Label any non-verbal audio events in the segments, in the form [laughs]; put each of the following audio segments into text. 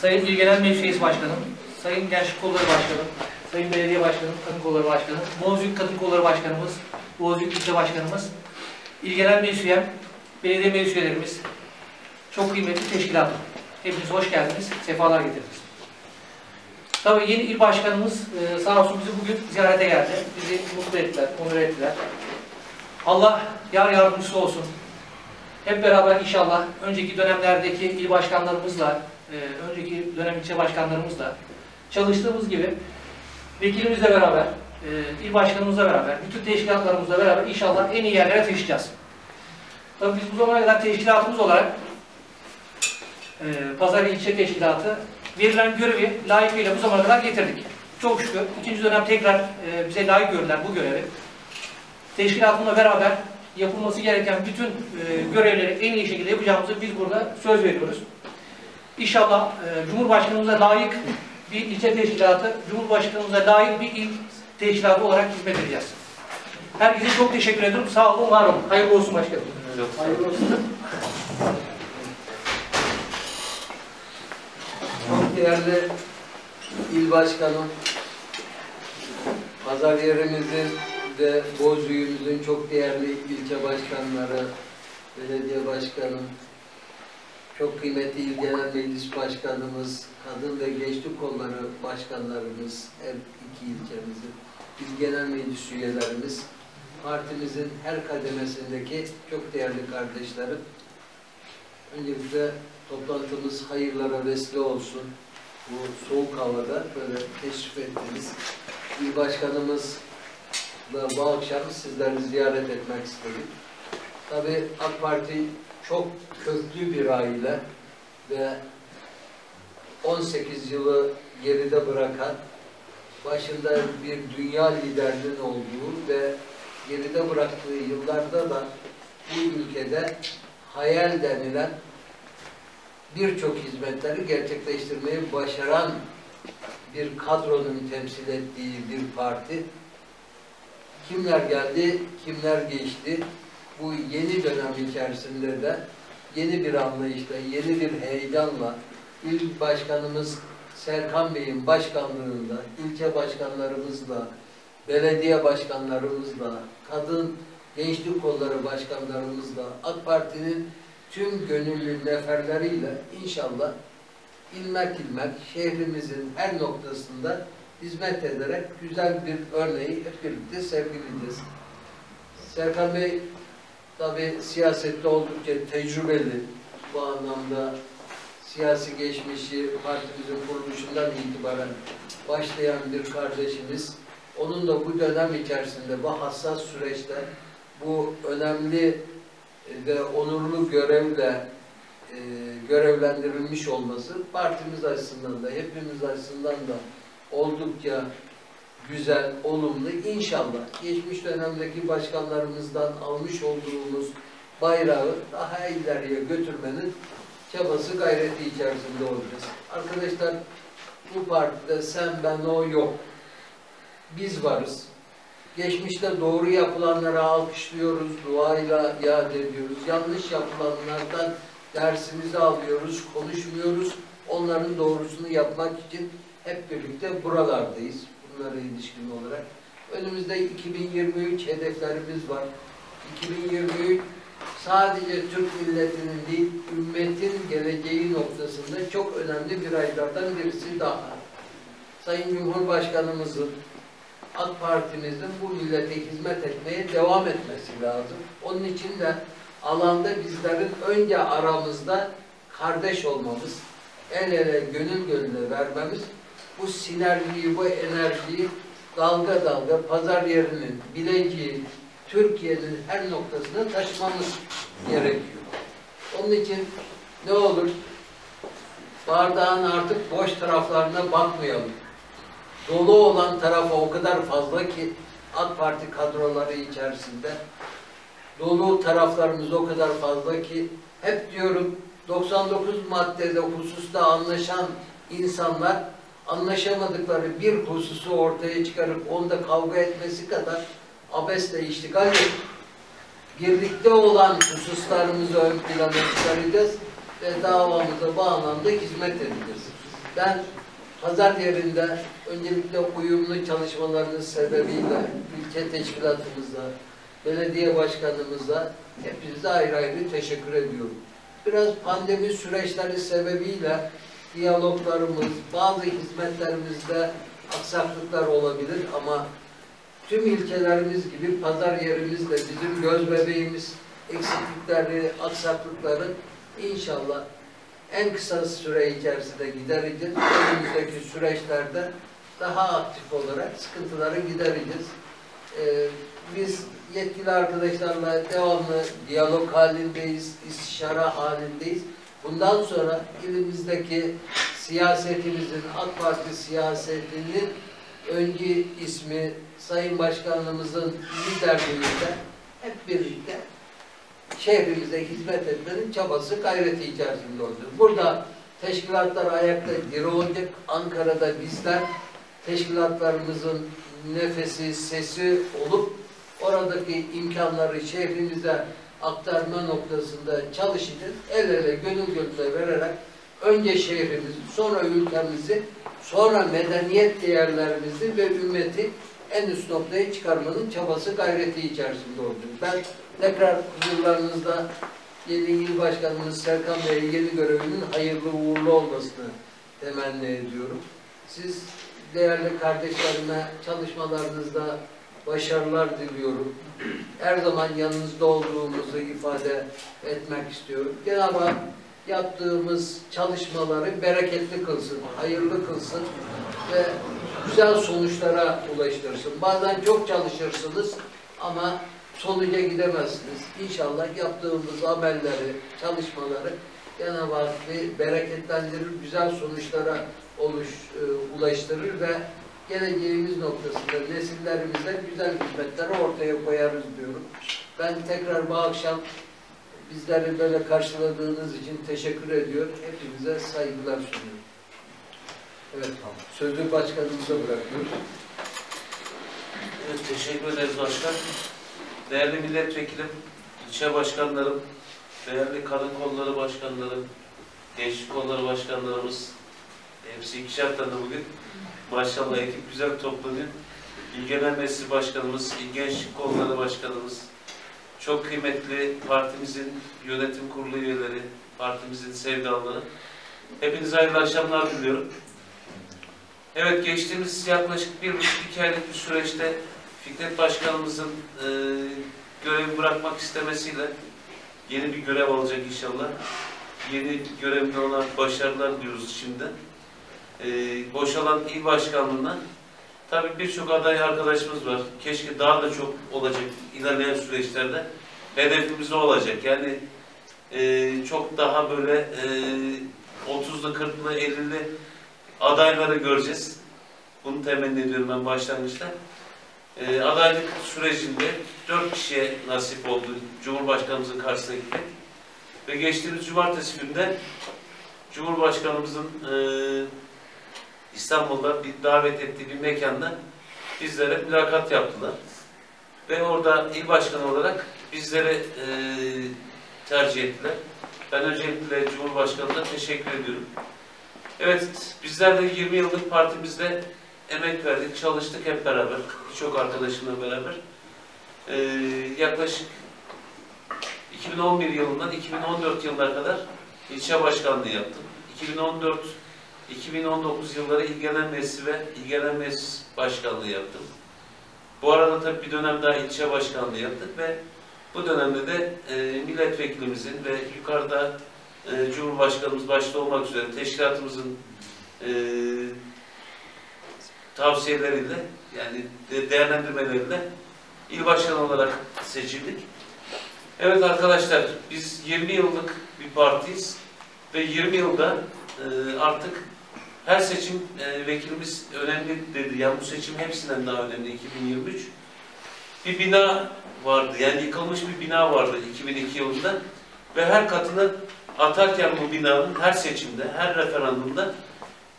Sayın İl Genel Meclis Başkanım, Sayın Gençlik Kolları Başkanım, Sayın Belediye Başkanım, Kadın Kolları Başkanım, Bozüyük Kadın Kolları Başkanımız, Bozüyük İlçe Başkanımız, İl Genel Meclis Üyem, Belediye Meclis Üyelerimiz, çok kıymetli teşkilatım. Hepiniz hoş geldiniz, sefalar getirdiniz. Tabii yeni il başkanımız e, sağ olsun bizi bugün ziyarete geldi. Bizi mutlu ettiler, onur ettiler. Allah yar yardımcısı olsun. Hep beraber inşallah önceki dönemlerdeki il başkanlarımızla, e, önceki dönem ilçe başkanlarımızla çalıştığımız gibi vekilimizle beraber, e, il başkanımızla beraber, bütün teşkilatlarımızla beraber inşallah en iyi yerlere taşıyacağız. Tabii biz bu zamana kadar teşkilatımız olarak e, Pazar İlçe Teşkilatı verilen görevi layıkıyla bu zamana kadar getirdik. Çok şükür ikinci dönem tekrar e, bize layık gördüler bu görevi. Teşkilatımla beraber yapılması gereken bütün görevleri en iyi şekilde yapacağımızı biz burada söz veriyoruz. İnşallah e, Cumhurbaşkanımıza layık bir ilçe teşkilatı, Cumhurbaşkanımıza layık bir il teşkilatı olarak hizmet edeceğiz. Herkese çok teşekkür ediyorum. Sağ olun, var olun. Hayırlı olsun başkanım. Hayırlı olsun. Çok [laughs] değerli il başkanım, pazar yerimizin ve Bozüyü'müzün çok değerli ilçe başkanları, belediye başkanım, çok kıymetli il genel meclis başkanımız, kadın ve gençlik kolları başkanlarımız, her iki ilçemizin, il genel meclis üyelerimiz, partimizin her kademesindeki çok değerli kardeşlerim, öncelikle toplantımız hayırlara vesile olsun. Bu soğuk havada böyle teşrif ettiniz. İl başkanımızla bu akşam sizleri ziyaret etmek istedik. Tabii AK Parti çok köklü bir aile ve 18 yılı geride bırakan, başında bir dünya liderinin olduğu ve geride bıraktığı yıllarda da bu ülkede hayal denilen birçok hizmetleri gerçekleştirmeyi başaran bir kadronun temsil ettiği bir parti. Kimler geldi, kimler geçti. Bu yeni dönem içerisinde de yeni bir anlayışla, yeni bir heyecanla il başkanımız Serkan Bey'in başkanlığında, ilçe başkanlarımızla, belediye başkanlarımızla, kadın gençlik kolları başkanlarımızla, AK Parti'nin tüm gönüllü neferleriyle inşallah ilmek ilmek şehrimizin her noktasında hizmet ederek güzel bir örneği hep birlikte sergileyeceğiz. Serkan Bey tabi siyasette oldukça tecrübeli bu anlamda siyasi geçmişi partimizin kuruluşundan itibaren başlayan bir kardeşimiz. Onun da bu dönem içerisinde bu hassas süreçte bu önemli ve onurlu görevle e, görevlendirilmiş olması partimiz açısından da hepimiz açısından da oldukça güzel, olumlu. İnşallah geçmiş dönemdeki başkanlarımızdan almış olduğumuz bayrağı daha ileriye götürmenin çabası gayreti içerisinde olacağız. Arkadaşlar bu partide sen ben o yok. Biz varız. Geçmişte doğru yapılanlara alkışlıyoruz, duayla yad ediyoruz. Yanlış yapılanlardan dersimizi alıyoruz, konuşmuyoruz. Onların doğrusunu yapmak için hep birlikte buralardayız. Bunlara ilişkin olarak. Önümüzde 2023 hedeflerimiz var. 2023 sadece Türk milletinin değil, ümmetin geleceği noktasında çok önemli bir aylardan birisi daha. Sayın Cumhurbaşkanımızın AK Parti'mizin bu millete hizmet etmeye devam etmesi lazım. Onun için de alanda bizlerin önce aramızda kardeş olmamız, el ele gönül gönüle vermemiz, bu sinerjiyi, bu enerjiyi dalga dalga pazar yerinin, bileceği, Türkiye'nin her noktasına taşımamız gerekiyor. Onun için ne olur? Bardağın artık boş taraflarına bakmayalım. Dolu olan tarafa o kadar fazla ki AK Parti kadroları içerisinde. Dolu taraflarımız o kadar fazla ki hep diyorum 99 maddede hususta anlaşan insanlar anlaşamadıkları bir hususu ortaya çıkarıp onda kavga etmesi kadar abesle iştigal yok. Birlikte olan hususlarımızı ön plana çıkaracağız ve davamıza bu anlamda hizmet edeceğiz. Ben pazar yerinde öncelikle uyumlu çalışmalarınız sebebiyle ilçe teşkilatımıza, belediye başkanımıza hepinize ayrı ayrı teşekkür ediyorum. Biraz pandemi süreçleri sebebiyle diyaloglarımız, bazı hizmetlerimizde aksaklıklar olabilir ama tüm ilçelerimiz gibi pazar yerimiz de bizim göz bebeğimiz eksiklikleri, aksaklıkları inşallah en kısa süre içerisinde gidereceğiz. Önümüzdeki süreçlerde daha aktif olarak sıkıntıları gidereceğiz. Ee, biz yetkili arkadaşlarla devamlı diyalog halindeyiz, istişare halindeyiz. Bundan sonra ilimizdeki siyasetimizin, AK Parti siyasetinin öncü ismi Sayın Başkanımızın liderliğinde hep birlikte şehrimize hizmet etmenin çabası, gayreti içerisinde olacağız. Burada teşkilatlar ayakta diri olacak. Ankara'da bizler teşkilatlarımızın nefesi, sesi olup oradaki imkanları şehrimize aktarma noktasında çalışacağız. El ele, gönül gönüle vererek önce şehrimizi, sonra ülkemizi, sonra medeniyet değerlerimizi ve ümmeti en üst noktaya çıkarmanın çabası, gayreti içerisinde olacağız. Ben tekrar huzurlarınızda yeni il başkanımız Serkan Bey'e yeni görevinin hayırlı uğurlu olmasını temenni ediyorum. Siz değerli kardeşlerime çalışmalarınızda başarılar diliyorum. Her zaman yanınızda olduğumuzu ifade etmek istiyorum. Cenab-ı Hak yaptığımız çalışmaları bereketli kılsın, hayırlı kılsın ve güzel sonuçlara ulaştırsın. Bazen çok çalışırsınız ama sonuca gidemezsiniz. İnşallah yaptığımız amelleri, çalışmaları Cenab-ı Hak bereketlendirir, güzel sonuçlara oluş, e, ulaştırır ve geleceğimiz noktasında nesillerimize güzel hizmetleri ortaya koyarız diyorum. Ben tekrar bu akşam bizleri böyle karşıladığınız için teşekkür ediyor. Hepinize saygılar sunuyorum. Evet, sözü başkanımıza bırakıyoruz. Evet, teşekkür ederiz başkan. Değerli milletvekilim, ilçe başkanlarım, değerli kadın kolları başkanlarım, gençlik kolları başkanlarımız, hepsi ikişer tane bugün. Maşallah ekip güzel toplanıyor. İl Genel Meclisi Başkanımız, İl Gençlik Kolları Başkanımız, çok kıymetli partimizin yönetim kurulu üyeleri, partimizin sevdalıları. Hepinize hayırlı akşamlar diliyorum. Evet, geçtiğimiz yaklaşık bir buçuk iki aylık bir süreçte Fikret Başkanımızın e, görevi bırakmak istemesiyle yeni bir görev alacak inşallah. Yeni görevinde ona başarılar diyoruz şimdi. E, boşalan il başkanlığına tabii birçok aday arkadaşımız var. Keşke daha da çok olacak ilerleyen süreçlerde. Hedefimiz olacak. Yani e, çok daha böyle e, 30'lu, 40'lı, 50'li adayları göreceğiz. Bunu temenni ediyorum ben başlangıçta. Ee, adaylık sürecinde dört kişiye nasip oldu Cumhurbaşkanımızın karşısına gitmek. Ve geçtiğimiz cumartesi günde Cumhurbaşkanımızın e, İstanbul'da bir davet ettiği bir mekanda bizlere mülakat yaptılar. Ve orada il başkanı olarak bizlere e, tercih ettiler. Ben öncelikle Cumhurbaşkanı'na teşekkür ediyorum. Evet, bizler de 20 yıllık partimizde emek verdik, çalıştık hep beraber, birçok arkadaşımla beraber. Ee, yaklaşık 2011 yılından 2014 yılına kadar ilçe başkanlığı yaptım. 2014-2019 yılları İl Genel Meclisi ve İl Genel Meclis Başkanlığı yaptım. Bu arada tabii bir dönem daha ilçe başkanlığı yaptık ve bu dönemde de e, milletvekilimizin ve yukarıda e, Cumhurbaşkanımız başta olmak üzere teşkilatımızın e, tavsiyeleriyle yani de- değerlendirmeleriyle il başkanı olarak seçildik. Evet arkadaşlar biz 20 yıllık bir partiyiz ve 20 yılda e, artık her seçim e, vekilimiz önemli dedi. Yani bu seçim hepsinden daha önemli 2023. Bir bina vardı yani yıkılmış bir bina vardı 2002 yılında ve her katını atarken bu binanın her seçimde, her referandumda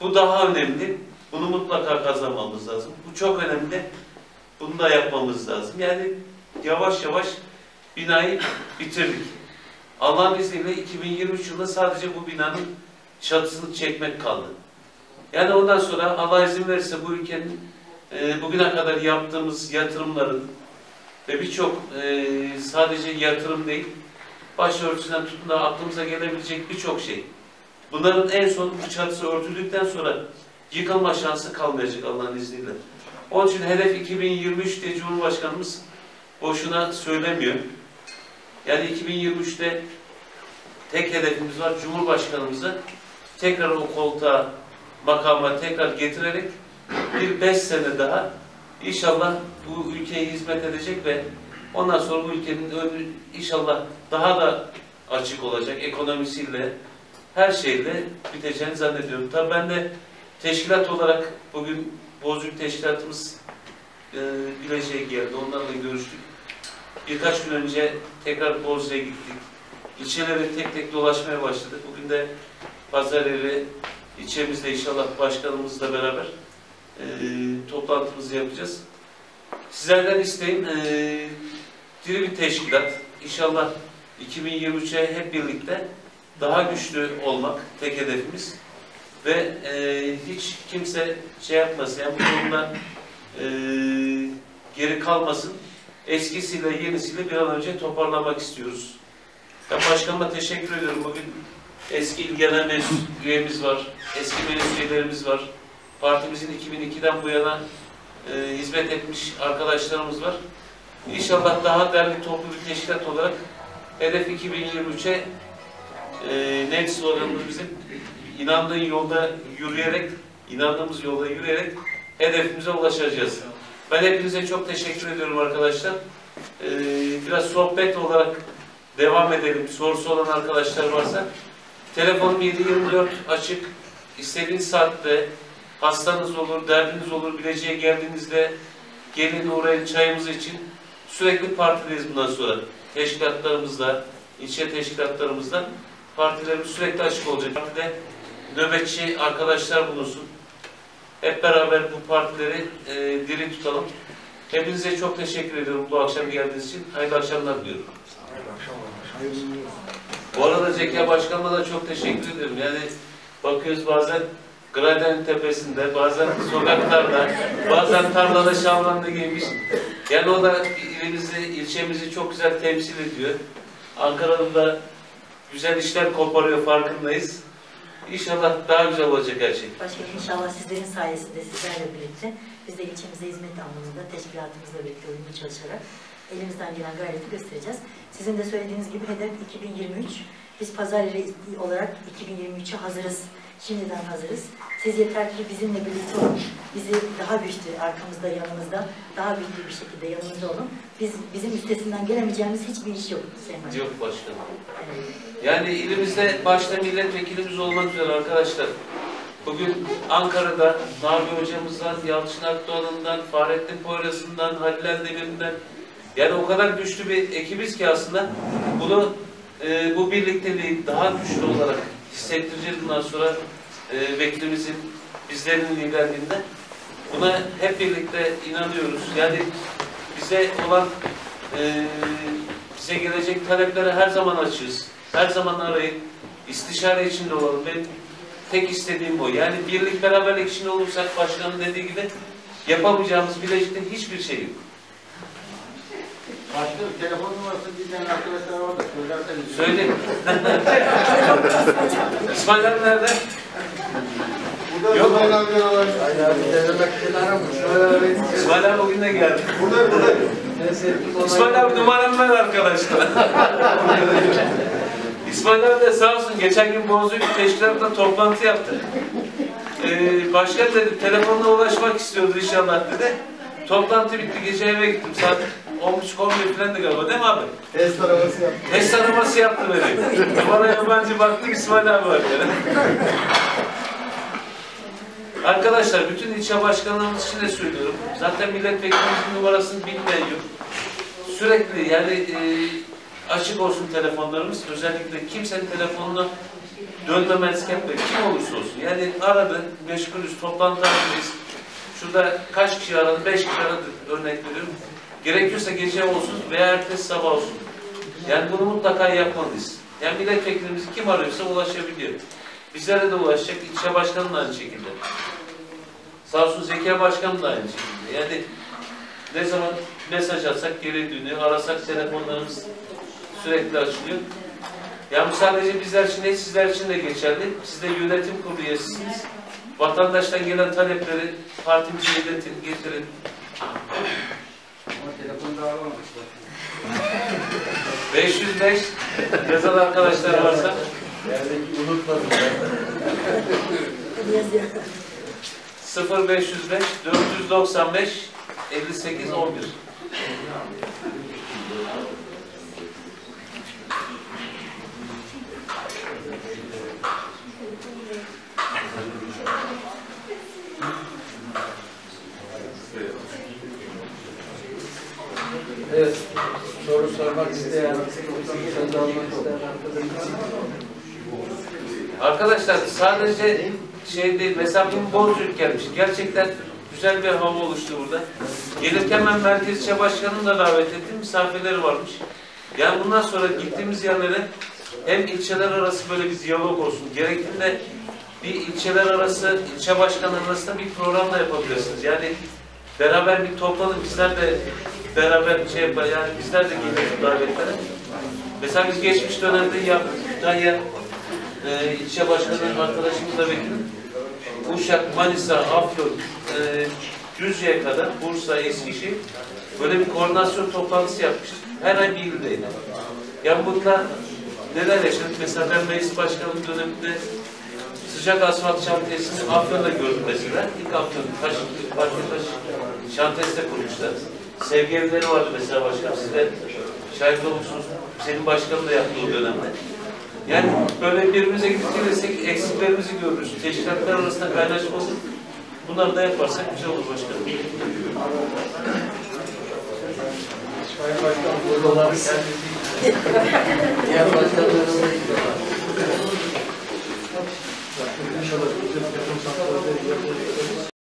bu daha önemli. Bunu mutlaka kazanmamız lazım. Bu çok önemli. Bunu da yapmamız lazım. Yani yavaş yavaş binayı bitirdik. Allah'ın izniyle 2023 yılında sadece bu binanın çatısını çekmek kaldı. Yani ondan sonra Allah izin verirse bu ülkenin e, bugüne kadar yaptığımız yatırımların ve birçok e, sadece yatırım değil, başörtüsünden tutun da aklımıza gelebilecek birçok şey. Bunların en son bu çatısı örtüldükten sonra yıkılma şansı kalmayacak Allah'ın izniyle. Onun için hedef 2023 diye Cumhurbaşkanımız boşuna söylemiyor. Yani 2023'te tek hedefimiz var. Cumhurbaşkanımızı tekrar o koltuğa, makama tekrar getirerek bir beş sene daha inşallah bu ülkeye hizmet edecek ve ondan sonra bu ülkenin önü inşallah daha da açık olacak ekonomisiyle, her şeyle biteceğini zannediyorum. Tabii ben de teşkilat olarak bugün Bozcuk Teşkilatımız e, Bilecik'e geldi. Onlarla görüştük. Birkaç gün önce tekrar Bozcu'ya gittik. İlçeleri tek tek dolaşmaya başladık. Bugün de Pazareli ilçemizde inşallah başkanımızla beraber e, toplantımızı yapacağız. Sizlerden isteğim e, diri bir teşkilat. İnşallah 2023'e hep birlikte daha güçlü olmak tek hedefimiz. Ve e, hiç kimse şey yapmasın, yani bu konuda e, geri kalmasın. Eskisiyle yenisiyle bir an önce toparlamak istiyoruz. Ben başkanıma teşekkür ediyorum. Bugün eski il genel üyemiz var, eski meclis üyelerimiz var. Partimizin 2002'den bu yana e, hizmet etmiş arkadaşlarımız var. İnşallah daha derli toplu bir teşkilat olarak hedef 2023'e e, net sloganımız bizim inandığın yolda yürüyerek, inandığımız yolda yürüyerek hedefimize ulaşacağız. Ben hepinize çok teşekkür ediyorum arkadaşlar. Ee, biraz sohbet olarak devam edelim. Sorusu olan arkadaşlar varsa. Telefonum 724 açık. İstediğiniz saatte hastanız olur, derdiniz olur, bileceğe geldiğinizde gelin uğrayın çayımız için. Sürekli partideyiz bundan sonra. Teşkilatlarımızda, ilçe teşkilatlarımızda partilerimiz sürekli açık olacak. Partide nöbetçi arkadaşlar bulunsun. Hep beraber bu partileri e, diri tutalım. Hepinize çok teşekkür ediyorum bu akşam geldiğiniz için. Hayırlı akşamlar diliyorum. Bu arada Zeki Başkanıma da çok teşekkür ederim. Yani bakıyoruz bazen Graden tepesinde, bazen sokaklarda, bazen tarlada şalvanlı giymiş. Yani o da ilimizi, ilçemizi çok güzel temsil ediyor. Ankara'da da güzel işler koparıyor farkındayız. İnşallah daha güzel olacak her şey. Başkanım inşallah sizlerin sayesinde sizlerle birlikte biz de ilçemize hizmet anlamında teşkilatımızla birlikte uyumlu çalışarak elimizden gelen gayreti göstereceğiz. Sizin de söylediğiniz gibi hedef 2023. Biz Pazareli olarak 2023'e hazırız. Şimdiden hazırız. Siz yeter ki bizimle birlikte olun. Bizi daha güçlü arkamızda, yanımızda, daha güçlü bir şekilde yanımızda olun. Biz bizim üstesinden gelemeyeceğimiz hiçbir iş yok Sayın. Yok başkanım. Evet. Yani ilimizde başta milletvekilimiz olmak üzere arkadaşlar. Bugün Ankara'da Nabi hocamızdan, Yalçın Akdoğan'ından, Fahrettin Poyraz'ından, Halil Eldemir'den yani o kadar güçlü bir ekibiz ki aslında bunu e, bu birlikteliği daha güçlü olarak hissettireceğiz bundan sonra e, vekilimizin bizlerin liderliğinde. Buna hep birlikte inanıyoruz. Yani bize olan e, bize gelecek taleplere her zaman açığız. Her zaman arayın. İstişare içinde olalım. Benim tek istediğim bu. Yani birlik beraberlik içinde olursak başkanın dediği gibi yapamayacağımız Bilecik'te hiçbir şey yok. Başkanım telefon numarası tane arkadaşlar var da söylerseniz. Söyle. İsmail abi nerede? Burada Yok. İsmail abi var. Hayır abi denemekten aramış. İsmail abi bugün de geldi. Burada burada. İsmail abi numaramı ver arkadaşlar. İsmail abi de sağ olsun geçen gün Bozüyük Teşkilat'ta toplantı yaptı. Ee, başkan dedi telefonla ulaşmak istiyordu inşallah dedi. Toplantı bitti gece eve gittim saat 10.30-11 falan da galiba değil mi abi? Test arabası yaptı. Test araması yaptı beni. Bana yabancı baktım İsmail abi var yani. Arkadaşlar bütün ilçe başkanlarımız için de söylüyorum. Zaten milletvekilimizin numarasını bilmeyen yok. Sürekli yani e, açık olsun telefonlarımız. Özellikle kimsenin telefonuna dönmemezlik etmeyin. Kim olursa olsun. Yani aradı, meşgulüz, toplantı halindeyiz. Şurada kaç kişi aradı? Beş kişi aradı örnek veriyorum. Gerekiyorsa gece olsun veya ertesi sabah olsun. Yani bunu mutlaka yapmalıyız. Yani milletvekilimizi kim arıyorsa ulaşabiliyor. Bizlere de ulaşacak, ilçe başkanı da aynı şekilde. Sağ olsun Zeki Başkan da aynı şekilde. Yani ne zaman mesaj atsak geri dönüyor, arasak telefonlarımız sürekli açılıyor. Yani bu sadece bizler için değil, sizler için de geçerli. Siz de yönetim kurulu üyesisiniz. Vatandaştan gelen talepleri partimize iletin, getirin. Ama telefonu da alamamış. 505 yazan arkadaşlar varsa Yerdeki unutmadım ben. Hadi yazıyor. 0505 495 58 11. Evet. Almak isteyen arkadaşlar. Sadece şey değil, mesela bir Bozcuk gelmiş. Gerçekten güzel bir hava oluştu burada. Gelirken ben Merkez İlçe Başkanı'nı da davet ettim. Misafirleri varmış. Yani bundan sonra gittiğimiz yerlere hem ilçeler arası böyle bir diyalog olsun. Gerektiğinde bir ilçeler arası, ilçe başkanları arasında bir program da yapabilirsiniz. Yani beraber bir toplanın, bizler de beraber şey yapar, yani bizler de geliyoruz davetlere. Mesela biz geçmiş dönemde yaptık, Kütahya e, ilçe başkanı arkadaşımızla bekledim. Uşak, Manisa, Afyon, e, Düzce'ye kadar, Bursa, Eskişehir böyle bir koordinasyon toplantısı yapmıştık. Her ay bir ildeydi. Yani burada neler yaşadık? Mesela ben meclis başkanlığı döneminde sıcak asfalt şantiyesini Afyon'da gördüm mesela. İlk Afyon, taş, parke taş şantiyesi de kurmuşlar. Sevgi evleri vardı mesela başkanım. Siz de şahit olmuşsunuz. Senin başkanın da yaptı o dönemde. Yani böyle birbirimize gidip gelirsek eksiklerimizi görürüz. Teşkilatlar arasında kaynaşma olur. Bunları da yaparsak güzel olur başkanım. Sayın Başkan burada olan kendisi. Diğer başkanlarımız da gidiyorlar. İnşallah